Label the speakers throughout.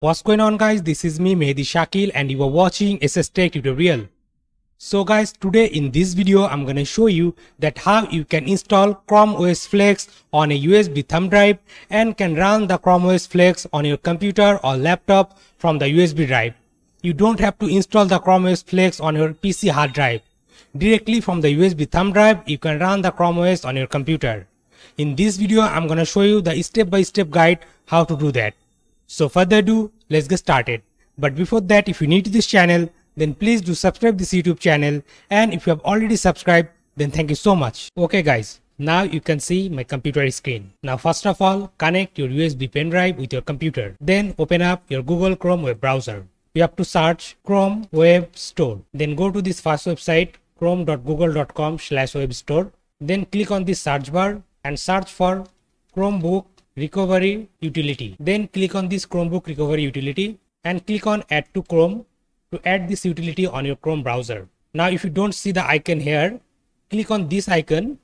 Speaker 1: What's going on guys, this is me Mehedi Shakeel and you are watching SSTec tutorial. So guys, today in this video I'm gonna show you that how you can install Chrome OS Flex on a USB thumb drive and can run the Chrome OS Flex on your computer or laptop from the USB drive. You don't have to install the Chrome OS Flex on your PC hard drive. Directly from the USB thumb drive, you can run the Chrome OS on your computer. In this video, I'm gonna show you the step-by-step -step guide how to do that. So further ado, let's get started. But before that, if you're new to this channel, then please do subscribe this YouTube channel. And if you have already subscribed, then thank you so much. Okay guys, now you can see my computer screen. Now first of all, connect your USB pen drive with your computer. Then open up your Google Chrome web browser. You have to search Chrome Web Store. Then go to this first website chrome.google.com slash web store. Then click on this search bar and search for Chromebook recovery utility. Then click on this Chromebook recovery utility and click on add to Chrome to add this utility on your Chrome browser. Now if you don't see the icon here, click on this icon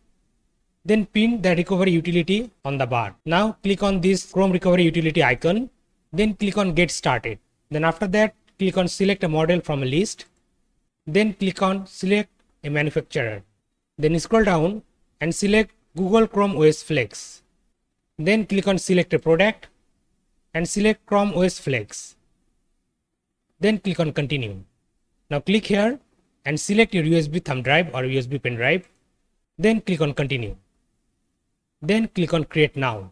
Speaker 1: then pin the recovery utility on the bar. Now click on this Chrome recovery utility icon then click on get started. Then after that click on select a model from a list then click on select a manufacturer. Then scroll down and select Google Chrome OS Flex. Then click on select a product and select Chrome OS Flex. Then click on continue. Now click here and select your USB thumb drive or USB pen drive. Then click on continue. Then click on create now.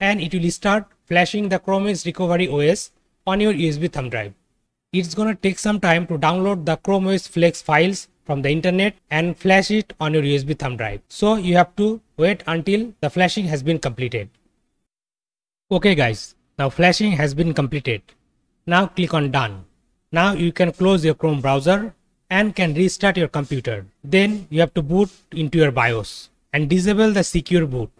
Speaker 1: And it will start flashing the Chrome OS recovery OS on your USB thumb drive. It's gonna take some time to download the Chrome OS Flex files from the internet and flash it on your USB thumb drive. So you have to wait until the flashing has been completed. Okay guys, now flashing has been completed. Now click on done. Now you can close your Chrome browser and can restart your computer. Then you have to boot into your BIOS and disable the secure boot.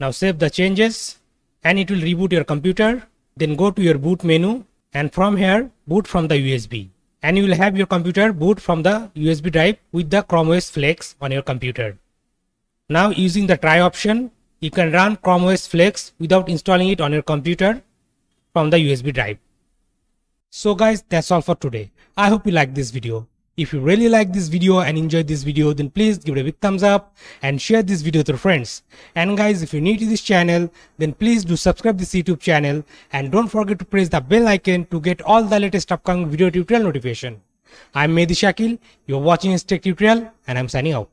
Speaker 1: Now save the changes and it will reboot your computer. Then go to your boot menu and from here boot from the USB and you will have your computer boot from the USB drive with the Chrome OS Flex on your computer. Now using the try option, you can run Chrome OS Flex without installing it on your computer from the USB drive. So guys, that's all for today. I hope you liked this video. If you really like this video and enjoyed this video, then please give it a big thumbs up and share this video with your friends. And guys, if you're new to this channel, then please do subscribe this YouTube channel and don't forget to press the bell icon to get all the latest upcoming video tutorial notification. I'm Mehedi Shakeel, you're watching tech tutorial and I'm signing out.